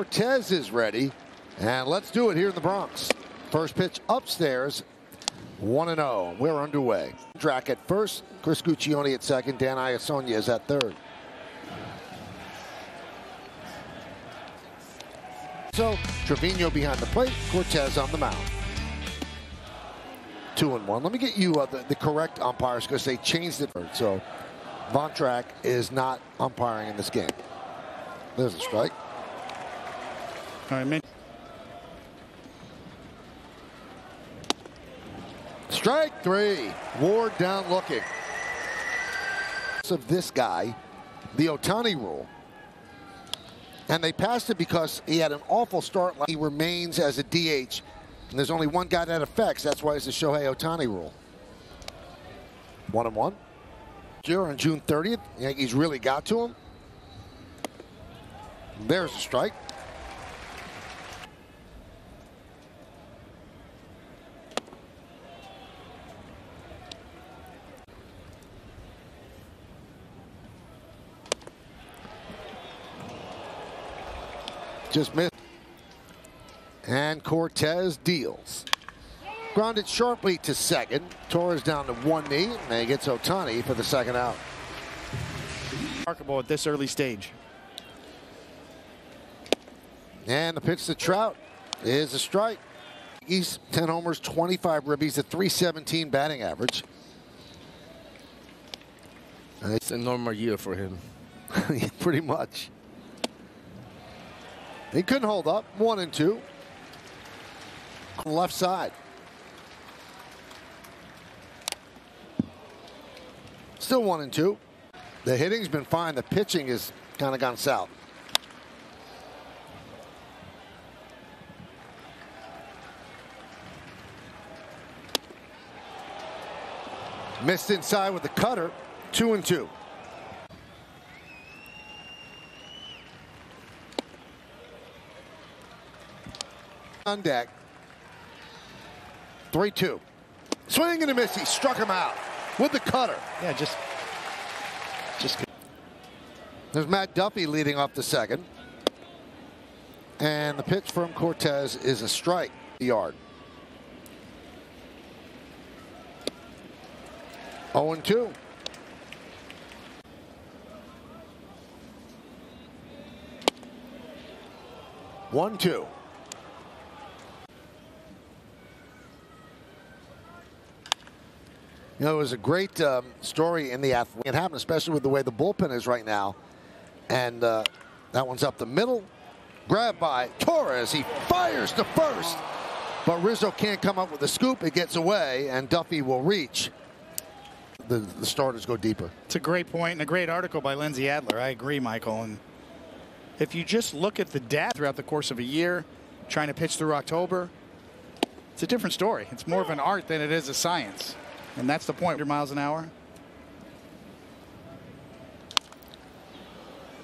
Cortes is ready. And let's do it here in the Bronx. First pitch upstairs. 1 0. We're underway. Drac at first, Chris Guccione at second, Dan Iassogna is at third. So Trevino behind the plate, Cortes on the mound. Two and one. Let me get you uh, the, the, correct umpires because they changed it. So Von Track is not umpiring in this game. There's a strike. Right. Strike three. Ward down looking. Of this guy, the Ohtani rule. And they passed it because he had an awful start. He remains as a DH. And there's only one guy that affects. That's why it's the Shohei Ohtani rule. One and one. On June 30th, Yankees really got to him. There's a strike. Just missed. And Cortes deals. Grounded sharply to second. Torres down to one knee. And he gets Ohtani for the second out. Remarkable at this early stage. And the pitch to Trout is a strike. He's 10 homers, 25 ribbies, a 317 batting average. It's a normal year for him. Pretty much. He couldn't hold up. One and two. Left side. Still one and two. The hitting's been fine. The pitching has kind of gone south. Missed inside with the cutter. Two and two. On deck. 3 2. Swing and a miss. He struck him out with the cutter. Yeah, just. just. There's Matt Duffy leading off the second. And the pitch from Cortes is a strike. Yard. 0 2. One, two. You know, it was a great um, story in the athlete. It happened, especially with the way the bullpen is right now. And uh, that one's up the middle. Grabbed by Torres. He fires to first. But Rizzo can't come up with a scoop. It gets away, and Duffy will reach. The, the starters go deeper. It's a great point and a great article by Lindsey Adler. I agree, Michael. And if you just look at the data throughout the course of a year, trying to pitch through October, it's a different story. It's more of an art than it is a science. And that's the point. 100 miles an hour.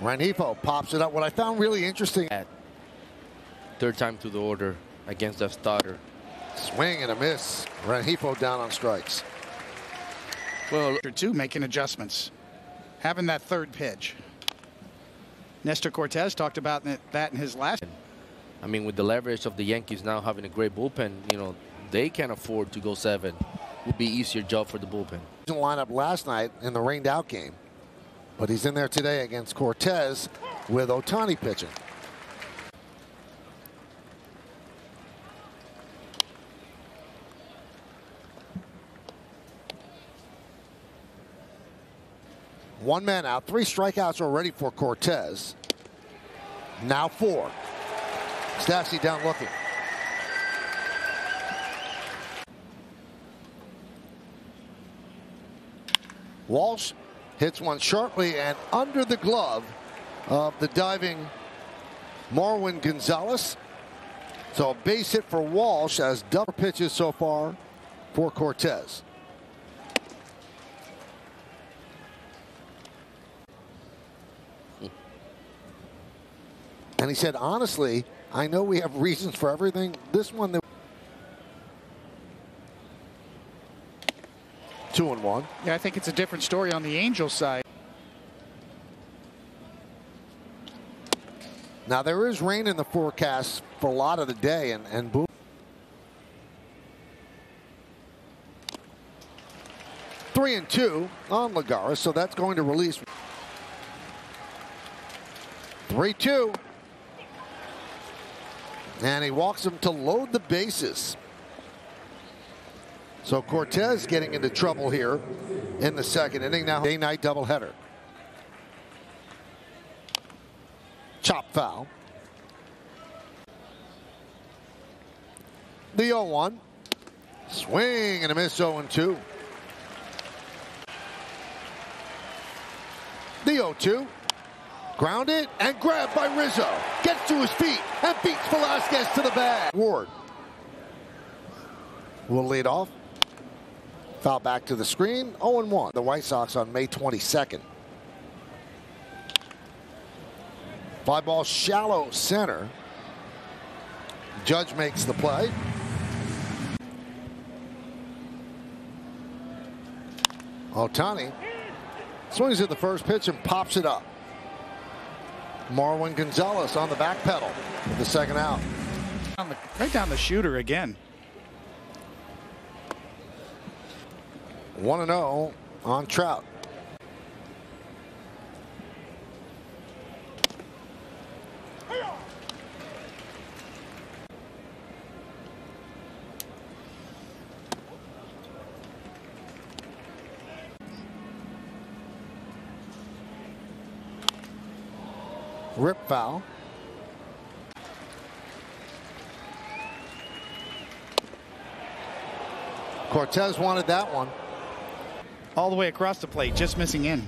Rengifo pops it up. What I found really interesting. At third time to the order against the starter. Swing and a miss. Rengifo down on strikes. Well, two making adjustments. Having that third pitch. Nestor Cortes talked about that in his last. I mean, with the leverage of the Yankees now having a great bullpen, you know, they can afford to go seven will be easier job for the bullpen. He Didn't line up last night in the rained out game, but he's in there today against Cortes with Ohtani pitching. One man out, three strikeouts already for Cortes. Now four. Stassi down looking. Walsh hits one sharply and under the glove of the diving Marwin Gonzalez. So a base hit for Walsh as double pitches so far for Cortes. And he said, honestly, I know we have reasons for everything. This one, two one. Yeah, I think it's a different story on the Angels side. Now, there is rain in the forecast for a lot of the day, and, and boom. Three and two on Lagares, so that's going to release. 3 2. And he walks him to load the bases. So Cortes getting into trouble here in the second inning. Now, day night doubleheader. Chop foul. The 0 1. Swing and a miss 0 2. The 0 2. Grounded and grabbed by Rizzo. Gets to his feet and beats Velazquez to the bag. Ward will lead off. Foul back to the screen. 0 1. The White Sox on May 22nd. Fly ball shallow center. Judge makes the play. Ohtani swings at the first pitch and pops it up. Marwin Gonzalez on the back pedal for the second out. right down the shooter again. 1 0 on Trout. Rip foul. Cortes wanted that one. All the way across the plate, just missing in.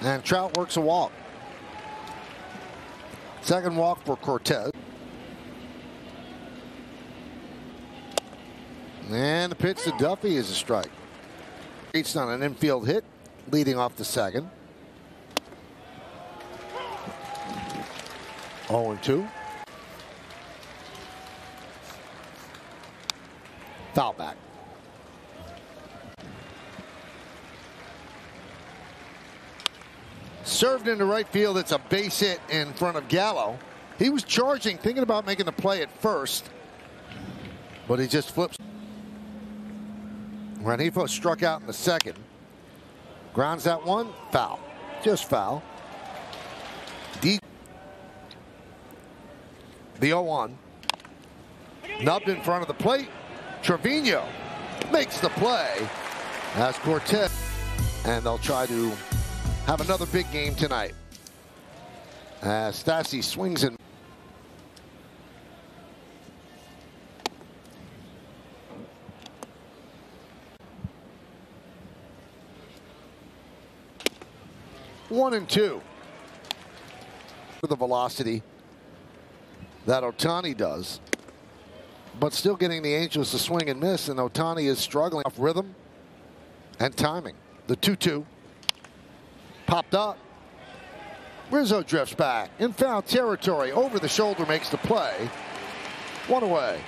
And Trout works a walk. Second walk for Cortes. And the pitch to Duffy is a strike. Reached on an infield hit, leading off the second. 0 2. Foul back. Served into right field. It's a base hit in front of Gallo. He was charging, thinking about making the play at first, but he just flips. Rengifo struck out in the second. Grounds that one. Foul. Just foul. D the 0 1. Nubbed in front of the plate. Trevino makes the play as Cortes. And they'll try to have another big game tonight. As Stassi swings and one and two for the velocity that Ohtani does. But still getting the Angels to swing and miss, and Ohtani is struggling off rhythm and timing. The 2-2 popped up. Rizzo drifts back in foul territory. Over the shoulder makes the play. One away.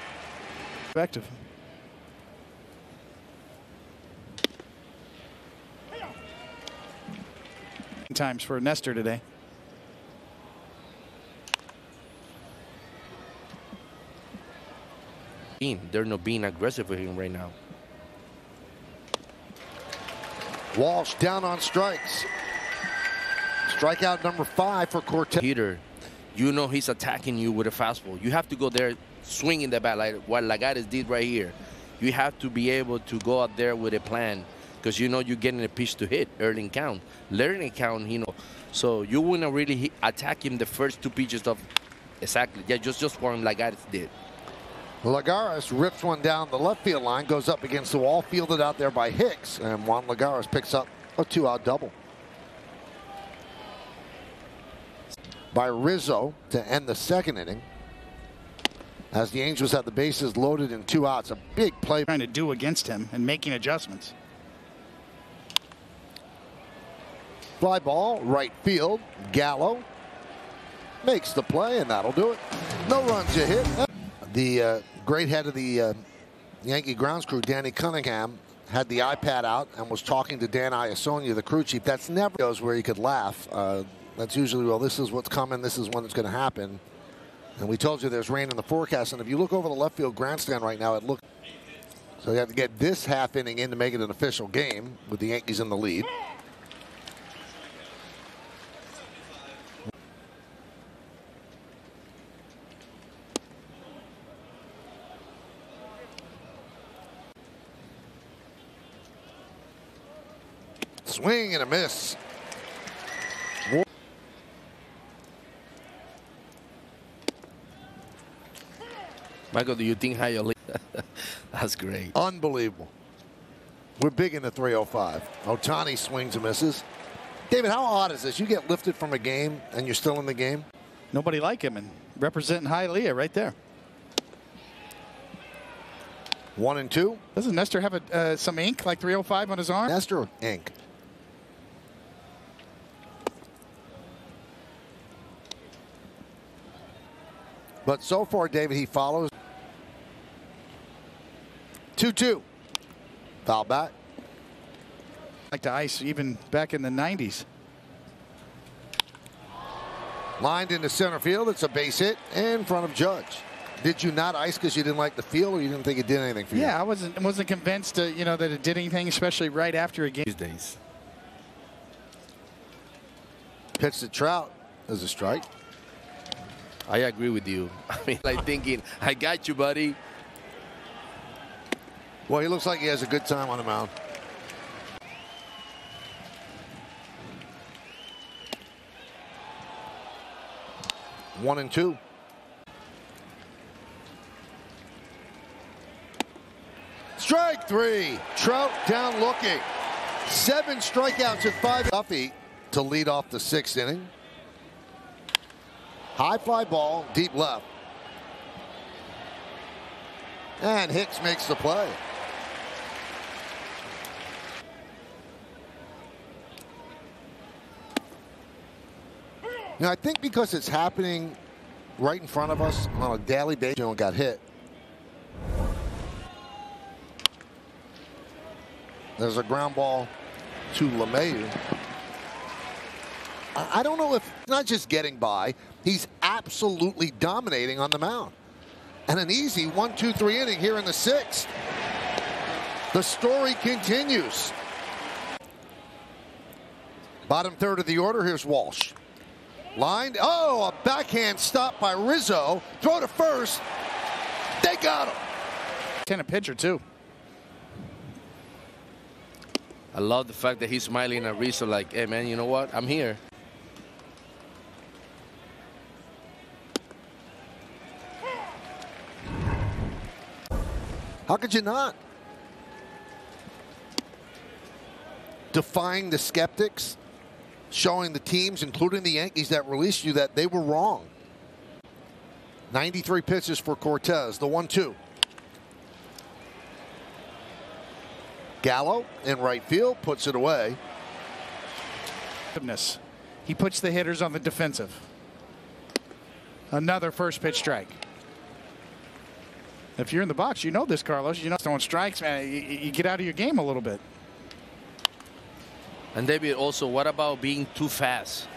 Effective. Times for Nestor today. They're not being aggressive with him right now. Walsh down on strikes. Strikeout number five for Cortes. Peter, you know he's attacking you with a fastball. You have to go there swinging the bat like what Lagares did right here. You have to be able to go out there with a plan because you know you're getting a pitch to hit early in count. Learning count, you know. So you wouldn't really attack him the first two pitches of exactly. Yeah, just just for him Lagares did. Lagares rips one down the left field line, goes up against the wall, fielded out there by Hicks, and Juan Lagares picks up a two-out double. By Rizzo to end the second inning. As the Angels have the bases loaded in two outs, a big play. Trying to do against him and making adjustments. Fly ball, right field. Gallo makes the play, and that'll do it. No runs you hit. The uh, great head of the uh, Yankee grounds crew, Danny Cunningham, had the iPad out and was talking to Dan Iassogna, the crew chief. That's never goes where you could laugh. Uh, That's usually, well, this is what's coming, this is when it's going to happen. And we told you there's rain in the forecast. And if you look over the left field grandstand right now, it looks. So you have to get this half inning in to make it an official game with the Yankees in the lead. Swing and a miss. Michael, do you think higher league? That's great. Unbelievable. We're big in the 305. Ohtani swings and misses. David, how odd is this? You get lifted from a game and you're still in the game? Nobody like him and representing Hialeah right there. One and two. Doesn't Nestor have a, uh, some ink like 305 on his arm? Nestor ink. But so far, David, he follows. 2 2. Foul back. Like to ice even back in the 90s. Lined into center field. It's a base hit in front of Judge. Did you not ice because you didn't like the feel or you didn't think it did anything for you? Yeah, I wasn't wasn't convinced, uh, you know, that it did anything, especially right after a game. These days. Pitch to Trout as a strike. I agree with you. I mean, like thinking, I got you, buddy. Well, he looks like he has a good time on the mound. One and two. Strike three. Trout down looking. Seven strikeouts at five. Duffy to lead off the sixth inning. High fly ball, deep left. And Hicks makes the play. Now, I think because it's happening right in front of us on a daily basis, and got hit. There's a ground ball to LeMahieu. I don't know if not just getting by, he's absolutely dominating on the mound. And an easy one, two, three inning here in the sixth. The story continues. Bottom third of the order, here's Walsh. Lined. Oh, a backhand stop by Rizzo. Throw to first. They got him. Kind of pitcher, too. I love the fact that he's smiling at Rizzo like, hey, man, you know what? I'm here. How could you not? Defying the skeptics, showing the teams, including the Yankees that released you, that they were wrong. 93 pitches for Cortes, the 1 2. Gallo in right field puts it away. He puts the hitters on the defensive. Another first pitch strike. If you're in the box, you know this, Carlos. You know throwing strikes, man. You, you get out of your game a little bit. And David, also, what about being too fast?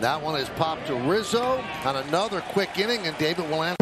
That one is popped to Rizzo on another quick inning, and David will answer.